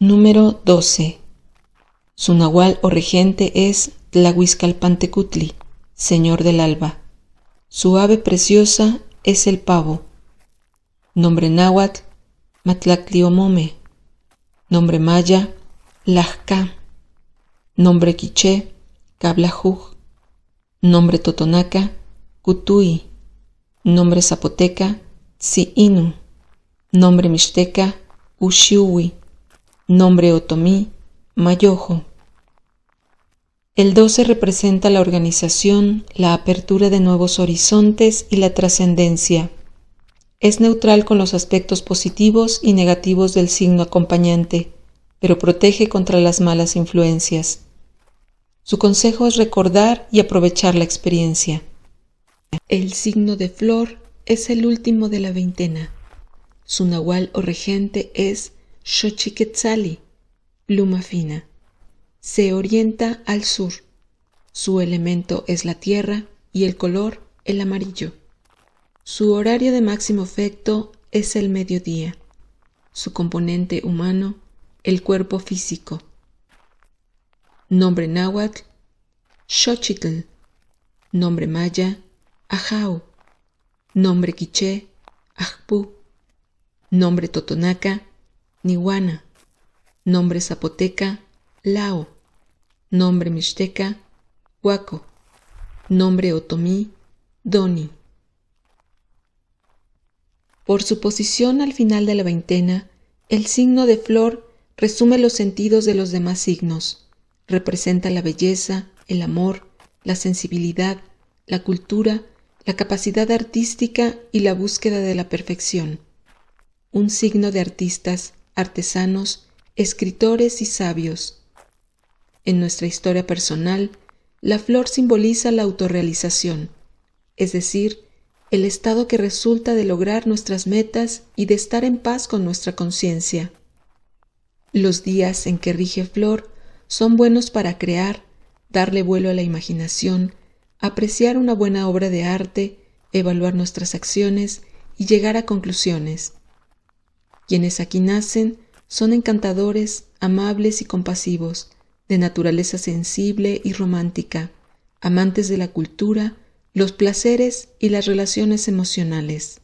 Número 12. Su nahual o regente es Tlahuizcalpantecutli, señor del alba. Su ave preciosa es el pavo. Nombre náhuatl, Matlacliomome. Nombre maya, Lajca. Nombre quiché, Cablajuj. Nombre totonaca, Cutui. Nombre zapoteca, Inu. Nombre mixteca, Ushiui. Nombre otomí, Mayojo. El 12 representa la organización, la apertura de nuevos horizontes y la trascendencia. Es neutral con los aspectos positivos y negativos del signo acompañante, pero protege contra las malas influencias. Su consejo es recordar y aprovechar la experiencia. El signo de flor es el último de la veintena. Su nahual o regente es Xochiquetzali, pluma fina. Se orienta al sur. Su elemento es la tierra y el color el amarillo. Su horario de máximo efecto es el mediodía. Su componente humano, el cuerpo físico. Nombre náhuatl, Xochitl. Nombre maya, Ajau. Nombre quiché, Ajpu. Nombre totonaca, Nihuana. Nombre zapoteca, Lao. Nombre mixteca, Huaco. Nombre otomí, Doni. Por su posición al final de la veintena, el signo de flor resume los sentidos de los demás signos. Representa la belleza, el amor, la sensibilidad, la cultura, la capacidad artística y la búsqueda de la perfección. Un signo de artistas, artesanos, escritores y sabios. En nuestra historia personal, la flor simboliza la autorrealización, es decir, el estado que resulta de lograr nuestras metas y de estar en paz con nuestra conciencia. Los días en que rige flor son buenos para crear, darle vuelo a la imaginación, apreciar una buena obra de arte, evaluar nuestras acciones y llegar a conclusiones. Quienes aquí nacen son encantadores, amables y compasivos, de naturaleza sensible y romántica, amantes de la cultura, los placeres y las relaciones emocionales.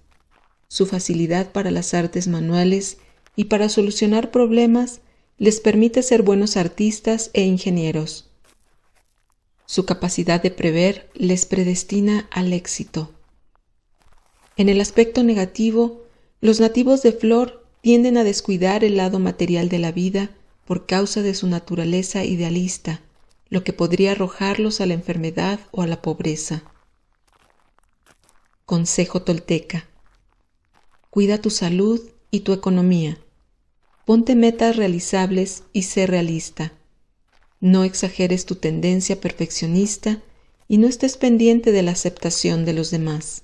Su facilidad para las artes manuales y para solucionar problemas les permite ser buenos artistas e ingenieros. Su capacidad de prever les predestina al éxito. En el aspecto negativo, los nativos de Flor tienden a descuidar el lado material de la vida por causa de su naturaleza idealista, lo que podría arrojarlos a la enfermedad o a la pobreza. Consejo tolteca. Cuida tu salud y tu economía. Ponte metas realizables y sé realista. No exageres tu tendencia perfeccionista y no estés pendiente de la aceptación de los demás.